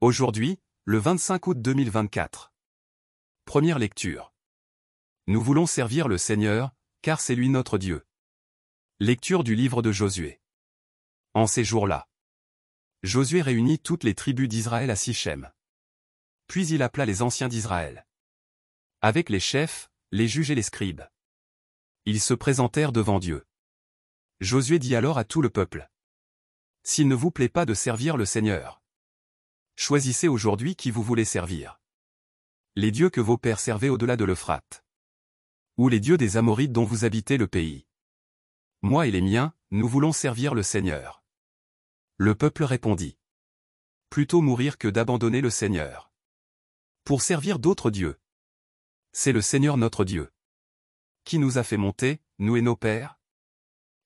Aujourd'hui, le 25 août 2024. Première lecture. Nous voulons servir le Seigneur, car c'est lui notre Dieu. Lecture du livre de Josué. En ces jours-là, Josué réunit toutes les tribus d'Israël à Sichem. Puis il appela les anciens d'Israël. Avec les chefs, les juges et les scribes. Ils se présentèrent devant Dieu. Josué dit alors à tout le peuple. S'il ne vous plaît pas de servir le Seigneur, choisissez aujourd'hui qui vous voulez servir. Les dieux que vos pères servaient au-delà de l'Euphrate. Ou les dieux des Amorites dont vous habitez le pays. Moi et les miens, nous voulons servir le Seigneur. Le peuple répondit. Plutôt mourir que d'abandonner le Seigneur. Pour servir d'autres dieux. C'est le Seigneur notre Dieu. Qui nous a fait monter, nous et nos pères?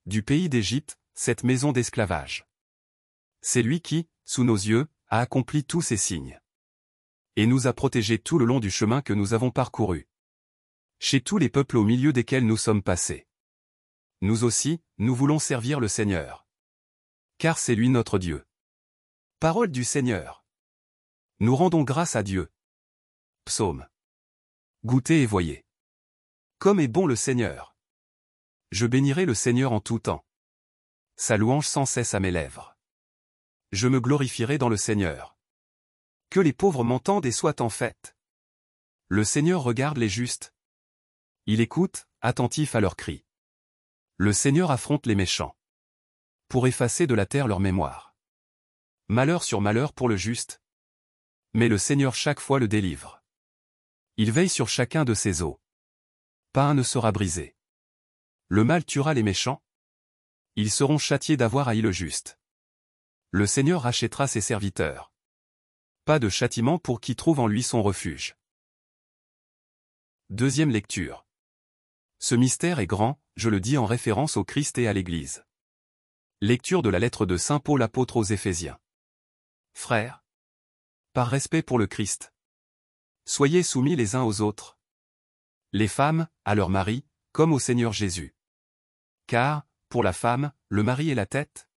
Du pays d'Égypte, cette maison d'esclavage. C'est lui qui, sous nos yeux, a accompli tous ces signes. Et nous a protégés tout le long du chemin que nous avons parcouru. Chez tous les peuples au milieu desquels nous sommes passés. Nous aussi, nous voulons servir le Seigneur. Car c'est lui notre Dieu. Parole du Seigneur. Nous rendons grâce à Dieu. Psaume. Goûtez et voyez. Comme est bon le Seigneur. Je bénirai le Seigneur en tout temps. Sa louange sans cesse à mes lèvres je me glorifierai dans le Seigneur. Que les pauvres m'entendent et soient en fête. Le Seigneur regarde les justes. Il écoute, attentif à leurs cris. Le Seigneur affronte les méchants. Pour effacer de la terre leur mémoire. Malheur sur malheur pour le juste. Mais le Seigneur chaque fois le délivre. Il veille sur chacun de ses os. Pas un ne sera brisé. Le mal tuera les méchants. Ils seront châtiés d'avoir haï le juste le Seigneur rachètera ses serviteurs. Pas de châtiment pour qui trouve en lui son refuge. Deuxième lecture. Ce mystère est grand, je le dis en référence au Christ et à l'Église. Lecture de la lettre de Saint Paul apôtre aux Éphésiens. Frères, par respect pour le Christ, soyez soumis les uns aux autres. Les femmes, à leur mari, comme au Seigneur Jésus. Car, pour la femme, le mari est la tête.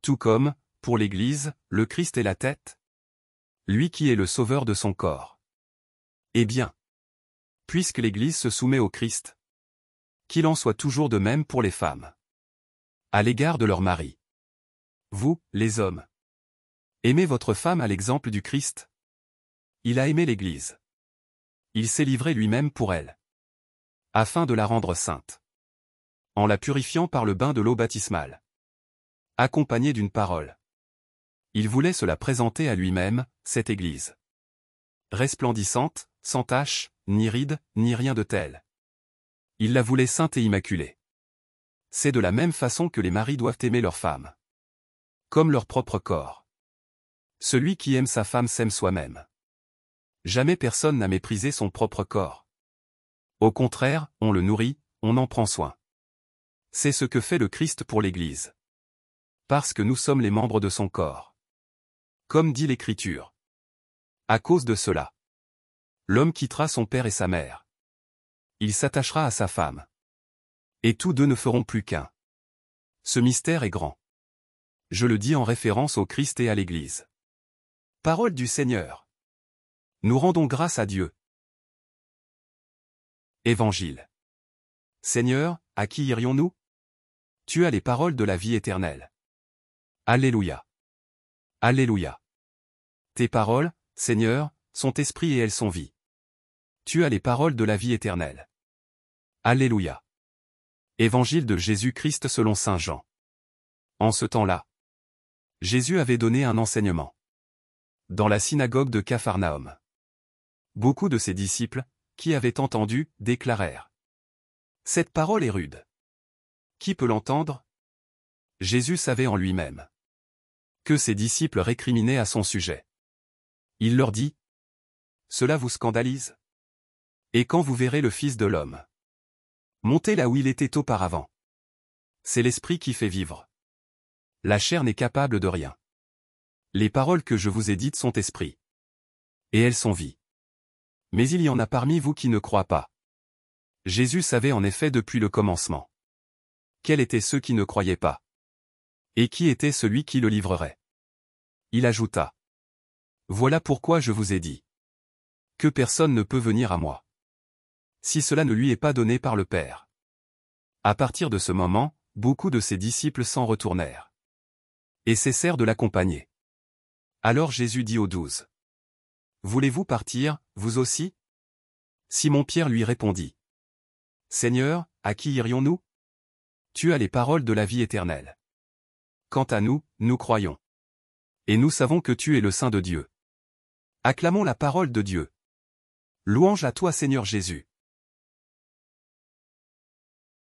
Tout comme, pour l'Église, le Christ est la tête Lui qui est le sauveur de son corps. Eh bien, puisque l'Église se soumet au Christ, qu'il en soit toujours de même pour les femmes. À l'égard de leur mari. Vous, les hommes. Aimez votre femme à l'exemple du Christ. Il a aimé l'Église. Il s'est livré lui-même pour elle. Afin de la rendre sainte. En la purifiant par le bain de l'eau baptismale. Accompagné d'une parole. Il voulait se la présenter à lui-même, cette Église. Resplendissante, sans tache, ni ride, ni rien de tel. Il la voulait sainte et immaculée. C'est de la même façon que les maris doivent aimer leur femme. Comme leur propre corps. Celui qui aime sa femme s'aime soi-même. Jamais personne n'a méprisé son propre corps. Au contraire, on le nourrit, on en prend soin. C'est ce que fait le Christ pour l'Église. Parce que nous sommes les membres de son corps. Comme dit l'Écriture. À cause de cela. L'homme quittera son père et sa mère. Il s'attachera à sa femme. Et tous deux ne feront plus qu'un. Ce mystère est grand. Je le dis en référence au Christ et à l'Église. Parole du Seigneur. Nous rendons grâce à Dieu. Évangile. Seigneur, à qui irions-nous? Tu as les paroles de la vie éternelle. Alléluia. Alléluia. Tes paroles, Seigneur, sont esprit et elles sont vie. Tu as les paroles de la vie éternelle. Alléluia. Évangile de Jésus-Christ selon Saint Jean. En ce temps-là, Jésus avait donné un enseignement. Dans la synagogue de Capharnaüm. Beaucoup de ses disciples, qui avaient entendu, déclarèrent. Cette parole est rude. Qui peut l'entendre? Jésus savait en lui-même que ses disciples récriminaient à son sujet. Il leur dit Cela vous scandalise Et quand vous verrez le Fils de l'homme Montez là où il était auparavant. C'est l'esprit qui fait vivre. La chair n'est capable de rien. Les paroles que je vous ai dites sont esprit. Et elles sont vie. Mais il y en a parmi vous qui ne croient pas. Jésus savait en effet depuis le commencement. Quels étaient ceux qui ne croyaient pas Et qui était celui qui le livrerait Il ajouta. Voilà pourquoi je vous ai dit. Que personne ne peut venir à moi. Si cela ne lui est pas donné par le Père. À partir de ce moment, beaucoup de ses disciples s'en retournèrent. Et cessèrent de l'accompagner. Alors Jésus dit aux douze. Voulez-vous partir, vous aussi? Simon-Pierre lui répondit. Seigneur, à qui irions-nous? Tu as les paroles de la vie éternelle. Quant à nous, nous croyons. Et nous savons que tu es le Saint de Dieu. Acclamons la parole de Dieu. Louange à toi Seigneur Jésus.